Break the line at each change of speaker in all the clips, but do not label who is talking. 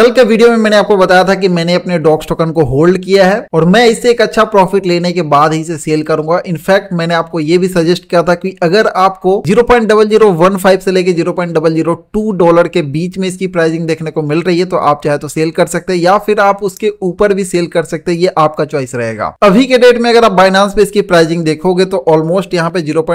कल के वीडियो में मैंने आपको बताया था कि मैंने अपने डॉक्स टोकन को होल्ड किया है और मैं इससे एक अच्छा प्रॉफिट लेने के बाद ही इसे सेल करूँगा। इनफैक्ट मैंने आपको ये भी सजेस्ट किया था कि अगर आपको 0.0015 से लेके 0.002 डॉलर के बीच में इसकी प्राइसिंग देखने को मिल रही है तो आप चाहे तो सेल कर सकते हैं या फिर आप उसके ऊपर भी सेल कर सकते हैं, ये आपका चॉइस रहेगा। अभी के डेट में अगर आप बाइनांस पे इसकी प्राइसिंग देखोगे तो ऑलमोस्ट यहाँ पे ज़ीरो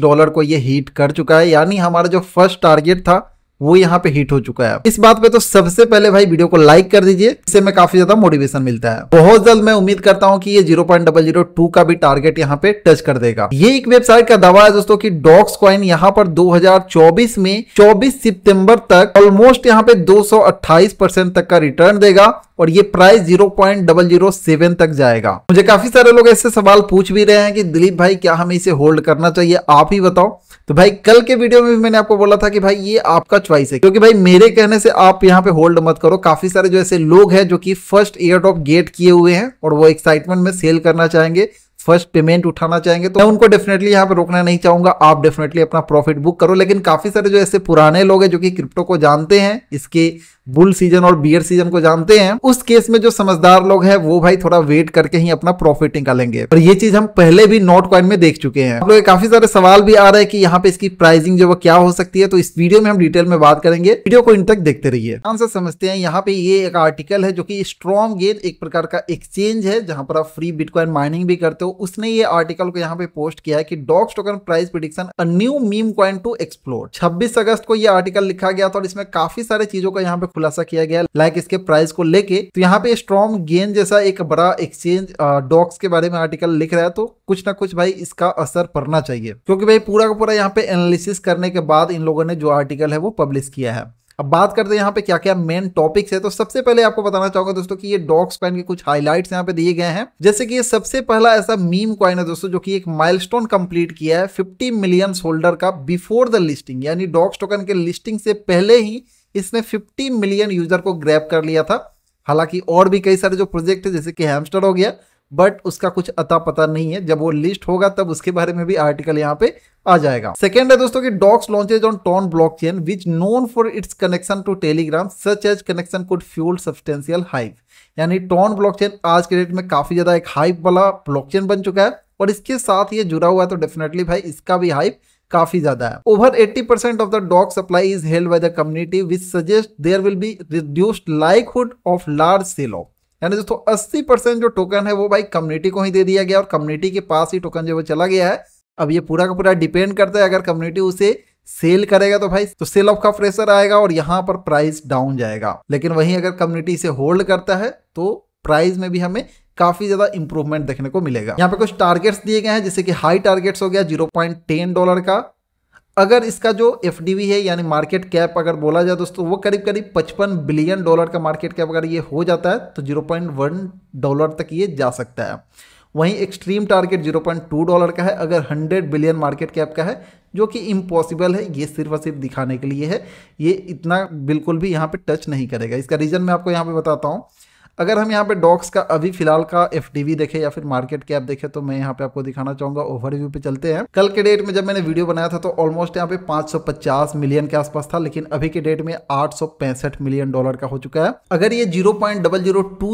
डॉलर को ये हीट कर चुका है। यानी हमारा जो फ़र्स्ट टारगेट था वो यहाँ पे हिट हो चुका है इस बात पे तो सबसे पहले भाई वीडियो को लाइक कर दीजिए, इससे मैं काफ़ी ज़्यादा मोटिवेशन मिलता है। बहुत जल्द मैं उम्मीद करता हूँ कि ये zero point double zero two का भी टारगेट यहाँ पे टच कर देगा। ये एक वेबसाइट का दावा है दोस्तों की डॉक्स कॉइन यहाँ पर 2024 में 24 सितंबर तक ऑलमोस्ट यहाँ पे 228 परसेंट तक का रिटर्न देगा और ये price zero point double zero seven तक जाएगा। मुझे काफ़ी सारे लोग ऐसे सवाल पूछ भी रहे हैं कि दिलीप भाई, क्या हमें इसे होल्ड करना चाहिए? आप ही बताओ। तो भाई, कल के वीडियो में भी मैंने आपको बोला था कि भाई, ये आपका च्वाइस है। क्योंकि भाई, मेरे कहने से आप यहाँ पे होल्ड मत करो। काफ़ी सारे जो ऐसे लोग हैं जो कि फ़र्स्ट ईयर ऑफ़ गेट किए हुए हैं और वो एक्साइटमेंट में सेल करना चाहेंगे फ़र्स्ट पेमेंट उठाना चाहेंगे तो मैं उनको डेफिनेटली यहाँ पे रोकना नहीं चाहूँगा। आप डेफिनेटली अपना प्रॉफिट बुक करो। लेकिन काफ़ी सारे जो ऐसे पुराने लोग हैं जो कि क्रिप्टो को जानते हैं, इसके बुल सीज़न और बियर सीज़न को जानते हैं, उस केस में जो समझदार लोग हैं, वो भाई थोड़ा वेट करके ही अपना प्रॉफिट निकालेंगे। और ये चीज़ हम पहले भी नोट कॉइन में देख चुके हैं। लोग काफ़ी सारे सवाल भी आ रहे हैं कि यहाँ पे इसकी प्राइसिंग जो क्या हो सकती है तो इस वीडियो में हम डिटेल में बात करेंगे। वीडियो को इन तक देखते रहिए। आंसर समझते हैं, यहाँ पे ये एक आर्टिकल है जो की स्ट्रॉन्ग गेन एक प्रकार का एक्सचेंज है, जहाँ पर आप फ्री बिटकॉइन माइनिंग भी करते हो। उसने ये आर्टिकल को यहाँ पे पोस्ट किया है कि Dogs token price prediction new meme coin to explore 26 अगस्त को ये आर्टिकल लिखा गया था और इसमें काफ़ी सारे चीज़ों का यहाँ पे खुलासा किया गया लाइक इसके प्राइस को लेके। तो यहाँ पे स्ट्रॉन्ग गेन जैसा एक बड़ा एक्सचेंज डॉक्स के बारे में आर्टिकल लिख रहा है तो कुछ ना कुछ भाई इसका असर पड़ना चाहिए। क्योंकि भाई पूरा का पूरा यहाँ पे एनालिसिस करने के बाद इन लोगों ने जो आर्टिकल है वो पब्लिश किया है। अब बात करते हैं यहाँ पे क्या क्या मेन टॉपिक्स है तो सबसे पहले आपको बताना चाहूँगा दोस्तों कि ये डॉग्स कॉइन के कुछ हाइलाइट्स यहाँ पे दिए गए हैं। जैसे कि ये सबसे पहला ऐसा मीम कॉइन है दोस्तों, जो कि एक माइलस्टोन कंप्लीट किया है 50 मिलियन होल्डर का बिफोर द लिस्टिंग यानी डॉग्स टोकन के लिस्टिंग से पहले ही इसने 50 मिलियन यूज़र को ग्रैप कर लिया था। हालाँकि और भी कई सारे जो प्रोजेक्ट है जैसे कि हैमस्टर हो गया बट उसका कुछ अता पता नहीं है। जब वो लिस्ट होगा, तब उसके बारे में भी आर्टिकल यहाँ पे आ जाएगा। सेकेंड है दोस्तों कि Dogs launches on TON blockchain which known for its connection to Telegram such as connection could fuel substantial hype यानी टॉन ब्लॉकचेन आज के डेट में काफ़ी ज़्यादा एक हाइप वाला ब्लॉकचेन बन चुका है। और इसके साथ ये जुड़ा हुआ है तो डेफिनेटली भाई इसका भी हाइप काफ़ी ज़्यादा है। Over 80 percent of the dog supply is held by the community which suggest there will be reduced likelihood of large sell off यानी दोस्तों 80 परसेंट जो टोकन है, वो भाई कम्युनिटी को ही दे दिया गया और कम्युनिटी के पास ही टोकन जो वो चला गया है। अब ये पूरा का पूरा डिपेंड करता है, अगर कम्युनिटी उसे सेल करेगा तो भाई तो सेल ऑफ़ का प्रेशर आएगा और यहाँ पर प्राइस डाउन जाएगा। लेकिन वहीं अगर कम्युनिटी इसे होल्ड करता है तो प्राइस में भी हमें काफ़ी ज़्यादा इंप्रूवमेंट देखने को मिलेगा। यहाँ पे कुछ टारगेट्स दिए गए हैं, जैसे कि हाई टारगेट्स हो गया ज़ीरो पॉइंट टेन डॉलर का। अगर इसका जो एफडीवी है, यानी मार्केट कैप अगर बोला जाए दोस्तों, वो करीब करीब 55 बिलियन डॉलर का मार्केट कैप अगर ये हो जाता है तो 0.1 डॉलर तक ये जा सकता है। वहीं एक्सट्रीम टारगेट 0.2 डॉलर का है, अगर 100 बिलियन मार्केट कैप का है, जो कि इम्पॉसिबल है, ये सिर्फ़ और सिर्फ़ दिखाने के लिए है। ये इतना बिल्कुल भी यहाँ पर टच नहीं करेगा। इसका रीज़न मैं आपको यहाँ पे बताता हूँ। अगर हम यहाँ पे डॉक्स का अभी फ़िलहाल का एफ़ देखे या फिर मार्केट कैप देखे तो मैं यहाँ पे आपको दिखाना चाहूँगा ओवरव्यू पे चलते हैं। कल के डेट में जब मैंने वीडियो बनाया था तो ऑलमोस्ट यहाँ पे 550 मिलियन के आसपास था, लेकिन अभी के डेट में आठ सौ पैंसठ मिलियन डॉलर का हो चुका है। अगर ये ज़ीरो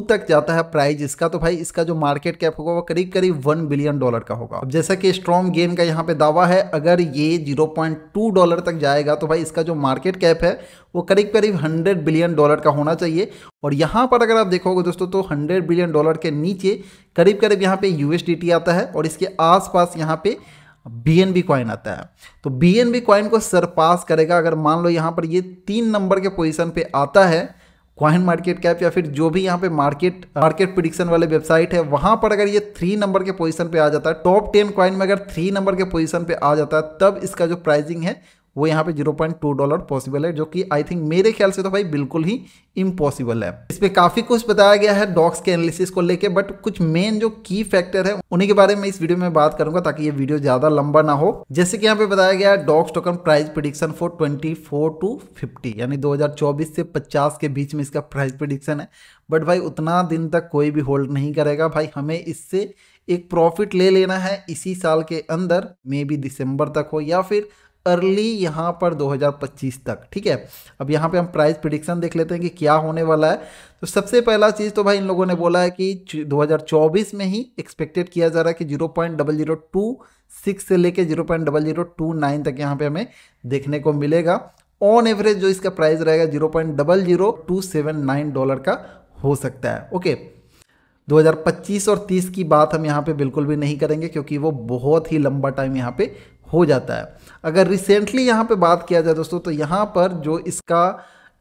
तक जाता है प्राइस इसका तो भाई इसका जो मार्केट कैप होगा, वो करीब करीब वन बिलियन डॉलर का होगा। जैसा कि स्ट्रॉन्ग गेम का यहाँ पे दावा है, अगर ये ज़ीरो डॉलर तक जाएगा तो भाई इसका जो मार्केट कैप है, वो करीब करीब 100 बिलियन डॉलर का होना चाहिए। और यहाँ पर अगर आप देखोगे दोस्तों तो 100 बिलियन डॉलर के नीचे करीब करीब यहाँ पे यूएसडीटी आता है और इसके आसपास यहाँ पे बी एन बी कॉइन आता है। तो बी एन बी कॉइन को सरपास करेगा। अगर मान लो यहाँ पर ये तीन नंबर के पोजीशन पे आता है कॉइन मार्केट कैप या फिर जो भी यहाँ पे मार्केट मार्केट प्रिडिक्शन वाले वेबसाइट है, वहाँ पर अगर ये थ्री नंबर के पोजीशन पे आ जाता है टॉप टेन कॉइन में अगर थ्री नंबर के पोजीशन पे आ जाता है, तब इसका जो प्राइसिंग है वो यहाँ पे 0.2 डॉलर पॉसिबल है, जो कि आई थिंक मेरे ख्याल से तो भाई बिल्कुल ही इम्पॉसिबल है। इस पे काफ़ी कुछ बताया गया है डॉक्स के एनालिसिस को लेके बट कुछ मेन जो की फैक्टर है, उन्हीं के बारे में इस वीडियो में बात करूँगा, ताकि ये वीडियो ज़्यादा लंबा ना हो। जैसे कि यहाँ पे बताया गया है Dogs token price prediction for twenty two fifty यानी दो हज़ार चौबीस से पचास के बीच में इसका प्राइस प्रिडिक्शन है। बट भाई उतना दिन तक कोई भी होल्ड नहीं करेगा। भाई हमें इससे एक प्रॉफिट ले लेना है, इसी साल के अंदर मे बी दिसंबर तक हो, या फिर अर्ली यहाँ पर 2025 तक, ठीक है? अब यहाँ पे हम प्राइस प्रिडिक्शन देख लेते हैं कि क्या होने वाला है। तो सबसे पहला चीज़ तो भाई इन लोगों ने बोला है कि 2024 में ही एक्सपेक्टेड किया जा रहा है कि zero point double zero two six से लेके zero point double zero two nine तक यहाँ पे हमें देखने को मिलेगा। ऑन एवरेज जो इसका प्राइस रहेगा zero point double zero two seven nine dollar का हो सकता है ओके 2025 और 30 की बात हम यहाँ पे बिल्कुल भी नहीं करेंगे क्योंकि वो बहुत ही लंबा टाइम यहाँ पे हो जाता है। अगर रिसेंटली यहाँ पे बात किया जाए दोस्तों तो यहाँ पर जो इसका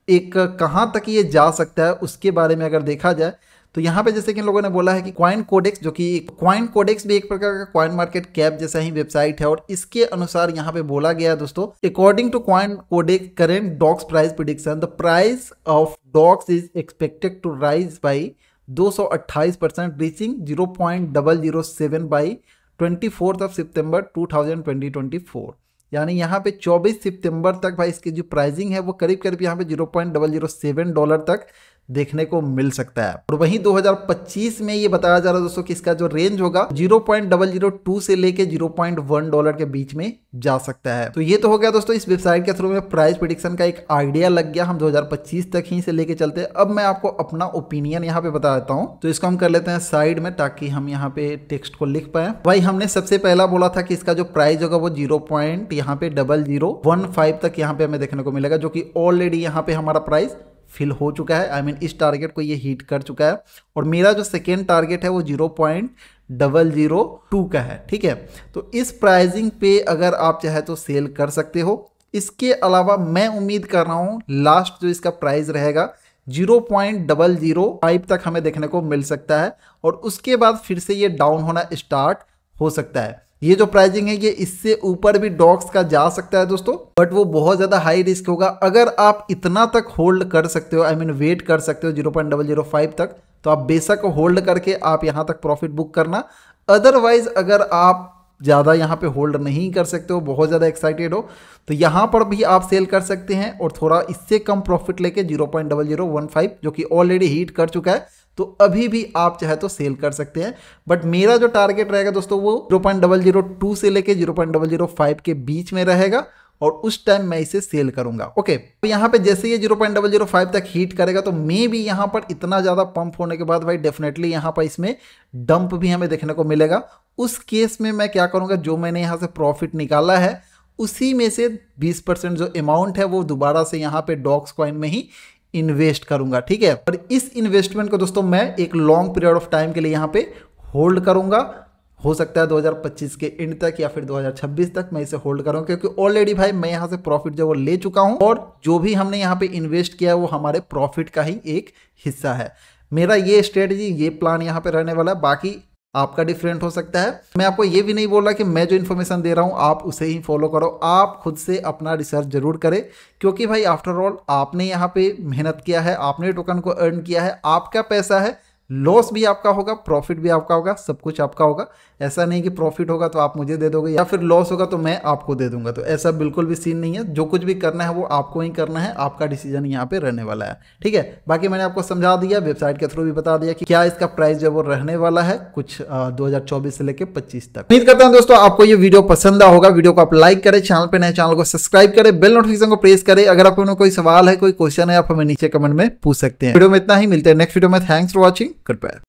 एक कहाँ तक ये जा सकता है, उसके बारे में अगर देखा जाए तो यहाँ पे जैसे कि लोगों ने बोला है कि क्वाइन कोडेक्स जो कि क्वाइन कोडेक्स भी एक प्रकार का क्वाइन मार्केट कैप जैसा ही वेबसाइट है, और इसके अनुसार यहाँ पे बोला गया दोस्तों according to CoinCodex current Dogs price prediction the price of Dogs is expected to rise by 228 percent reaching zero point double zero seven by twenty fourth of September two thousand twenty twenty four. यानी यहाँ पे 24 सितंबर तक भाई इसकी जो pricing है वो करीब करीब यहाँ पे zero point double zero seven dollar तक देखने को मिल सकता है। और वहीं 2025 में ये बताया जा रहा है दोस्तों कि इसका जो रेंज होगा 0.002 से लेके 0.1 डॉलर के बीच में जा सकता है। तो ये तो हो गया दोस्तों, इस वेबसाइट के थ्रू में प्राइस प्रिडिक्शन का एक आइडिया लग गया। हम 2025 तक ही से लेके चलते हैं। अब मैं आपको अपना ओपिनियन यहाँ पे बता देता हूँ। तो इसको हम कर लेते हैं साइड में, ताकि हम यहाँ पे टेक्स्ट को लिख पाए। भाई, हमने सबसे पहला बोला था कि इसका जो प्राइस होगा वो ज़ीरो पॉइंट यहाँ पे डबल ज़ीरो वन फाइव तक यहाँ पे हमें देखने को मिलेगा, जो कि ऑलरेडी यहाँ पे हमारा प्राइस फिल हो चुका है। आई I मीन mean, इस टारगेट को ये हीट कर चुका है। और मेरा जो सेकेंड टारगेट है वो zero point double zero two का है ठीक है? तो इस प्राइजिंग पे अगर आप चाहे तो सेल कर सकते हो। इसके अलावा मैं उम्मीद कर रहा हूँ लास्ट जो इसका प्राइस रहेगा zero point double zero five तक हमें देखने को मिल सकता है। और उसके बाद फिर से ये डाउन होना स्टार्ट हो सकता है। ये जो प्राइजिंग है, ये इससे ऊपर भी डॉग्स का जा सकता है दोस्तों बट वो बहुत ज़्यादा हाई रिस्क होगा। अगर आप इतना तक होल्ड कर सकते हो आई मीन वेट कर सकते हो zero point double zero five तक तो आप बेशक होल्ड करके आप यहाँ तक प्रॉफिट बुक करना। अदरवाइज़ अगर आप ज़्यादा यहाँ पे होल्ड नहीं कर सकते हो, बहुत ज़्यादा एक्साइटेड हो तो यहाँ पर भी आप सेल कर सकते हैं और थोड़ा इससे कम प्रॉफिट लेके zero point double zero one five जो कि ऑलरेडी हीट कर चुका है। तो अभी भी आप चाहे तो सेल कर सकते हैं। बट मेरा जो टारगेट रहेगा दोस्तों वो ज़ीरो पॉइंट से लेके ज़ीरो पॉइंट के बीच में रहेगा और उस टाइम मैं इसे सेल करूँगा। ओके तो यहाँ पे जैसे ये zero point double zero five तक हीट करेगा तो मे भी यहाँ पर इतना ज़्यादा पंप होने के बाद भाई डेफिनेटली यहाँ पर इसमें डंप भी हमें देखने को मिलेगा। उस केस में मैं क्या करूँगा, जो मैंने यहाँ से प्रॉफिट निकाला है, उसी में से 20 परसेंट जो अमाउंट है वो दोबारा से यहाँ पे डॉक्स कॉइन में ही इन्वेस्ट करूँगा, ठीक है? और इस इन्वेस्टमेंट को दोस्तों मैं एक लॉन्ग पीरियड ऑफ़ टाइम के लिए यहाँ पे होल्ड करूँगा। हो सकता है 2025 के एंड तक या फिर 2026 तक मैं इसे होल्ड करूँगा, क्योंकि ऑलरेडी भाई मैं यहाँ से प्रॉफिट जो वो ले चुका हूँ और जो भी हमने यहाँ पे इन्वेस्ट किया है वो हमारे प्रॉफिट का ही एक हिस्सा है। मेरा ये स्ट्रेटजी ये प्लान यहाँ पे रहने वाला है। बाकी आपका डिफरेंट हो सकता है। मैं आपको ये भी नहीं बोल रहा कि मैं जो इन्फॉर्मेशन दे रहा हूँ, आप उसे ही फॉलो करो। आप खुद से अपना रिसर्च ज़रूर करें, क्योंकि भाई आफ्टर ऑल आपने यहाँ पे मेहनत किया है, आपने टोकन को अर्न किया है, आपका पैसा है लॉस भी आपका होगा प्रॉफिट भी आपका होगा, सब कुछ आपका होगा। ऐसा नहीं कि प्रॉफिट होगा तो आप मुझे दे दोगे या फिर लॉस होगा तो मैं आपको दे दूँगा। तो ऐसा बिल्कुल भी सीन नहीं है। जो कुछ भी करना है वो आपको ही करना है। आपका डिसीज़न यहाँ पे रहने वाला है। ठीक है? बाकी मैंने आपको समझा दिया वेबसाइट के थ्रू भी बता दिया कि क्या इसका प्राइस जो वो रहने वाला है कुछ दो हज़ार चौबीस से लेकर पच्चीस तक। उम्मीद करता हूँ दोस्तों आपको ये वीडियो पसंद होगा। वीडियो को आप लाइक करें चैनल पर नए चैनल को सब्सक्राइब करें बेल नोटिफिकेशन को प्रेस करें। अगर आपको कोई सवाल है, कोई क्वेश्चन है, आप हमें नीचे कमेंट में पूछ सकते हैं। वीडियो में इतना ही। मिलते हैं नेक्स्ट वीडियो में। Thanks for watching goodbye